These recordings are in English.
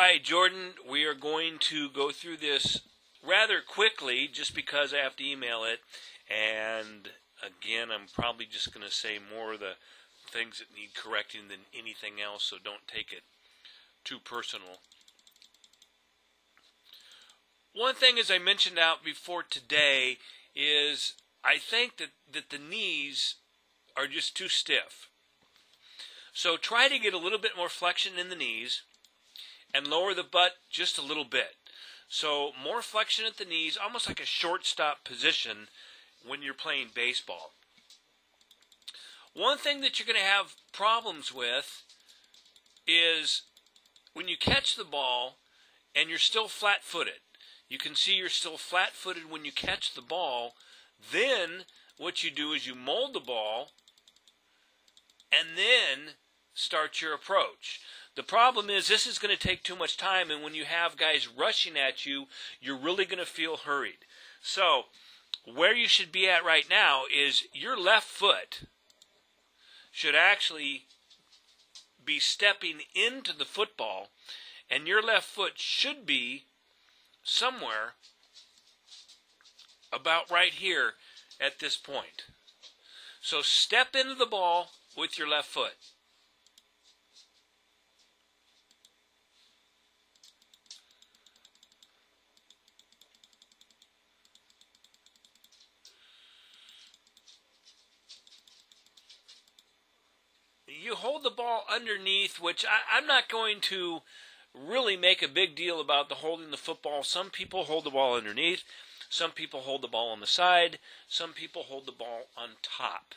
Right, Jordan, we are going to go through this rather quickly just because I have to email it. And again, I'm probably just going to say more of the things that need correcting than anything else, so don't take it too personal. One thing, as I mentioned out before today, is I think that, that the knees are just too stiff. So try to get a little bit more flexion in the knees and lower the butt just a little bit. So more flexion at the knees, almost like a shortstop position when you're playing baseball. One thing that you're going to have problems with is when you catch the ball and you're still flat footed. You can see you're still flat footed when you catch the ball. Then what you do is you mold the ball and then start your approach. The problem is this is going to take too much time, and when you have guys rushing at you, you're really going to feel hurried. So, where you should be at right now is your left foot should actually be stepping into the football, and your left foot should be somewhere about right here at this point. So step into the ball with your left foot. You hold the ball underneath, which I, I'm not going to really make a big deal about the holding the football. Some people hold the ball underneath. Some people hold the ball on the side. Some people hold the ball on top.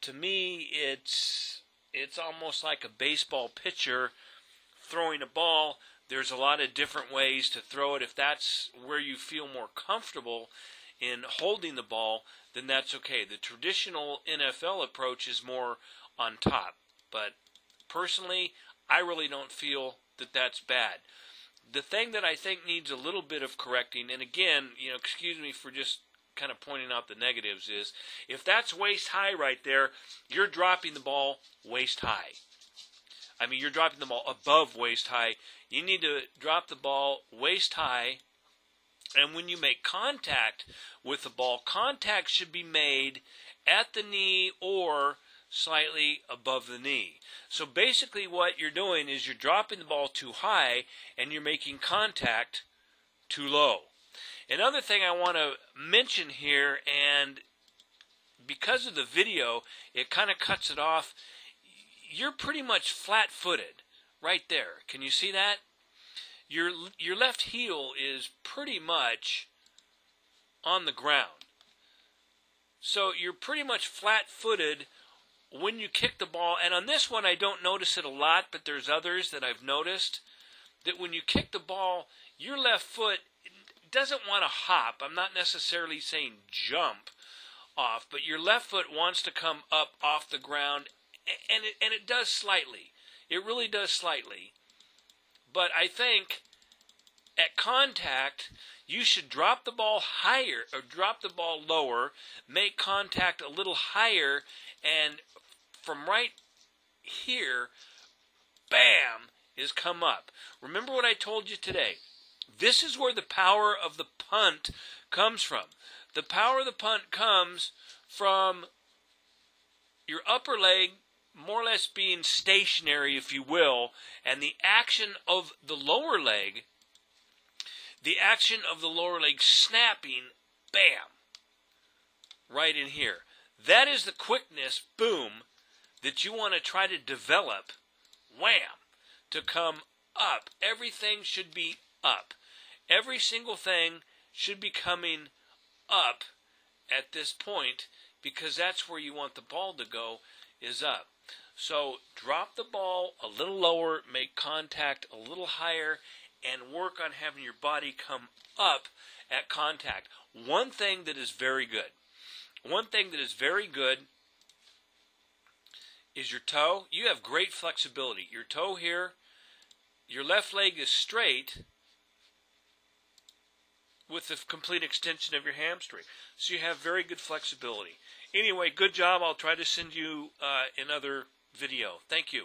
To me, it's it's almost like a baseball pitcher throwing a ball. There's a lot of different ways to throw it. If that's where you feel more comfortable in holding the ball, then that's okay. The traditional NFL approach is more on top. But personally, I really don't feel that that's bad. The thing that I think needs a little bit of correcting, and again, you know, excuse me for just kind of pointing out the negatives, is if that's waist high right there, you're dropping the ball waist high. I mean, you're dropping the ball above waist high. You need to drop the ball waist high. And when you make contact with the ball, contact should be made at the knee or slightly above the knee. So basically, what you're doing is you're dropping the ball too high and you're making contact too low. Another thing I want to mention here, and because of the video, it kind of cuts it off. You're pretty much flat footed right there. Can you see that? Your, your left heel is pretty much on the ground. So you're pretty much flat footed when you kick the ball, and on this one I don't notice it a lot, but there's others that I've noticed that when you kick the ball, your left foot doesn't want to hop. I'm not necessarily saying jump off, but your left foot wants to come up off the ground, and it, and it does slightly. It really does slightly. But I think at contact, you should drop the ball higher or drop the ball lower, make contact a little higher, and from right here, bam, is come up. Remember what I told you today. This is where the power of the punt comes from. The power of the punt comes from your upper leg more or less being stationary, if you will, and the action of the lower leg, the action of the lower leg snapping, bam, right in here. That is the quickness, boom, that you want to try to develop, wham, to come up. Everything should be up. Every single thing should be coming up at this point because that's where you want the ball to go is up. So drop the ball a little lower, make contact a little higher, and work on having your body come up at contact. One thing that is very good, one thing that is very good is your toe. You have great flexibility. Your toe here, your left leg is straight with the complete extension of your hamstring. So you have very good flexibility. Anyway, good job. I'll try to send you uh, another video. Thank you.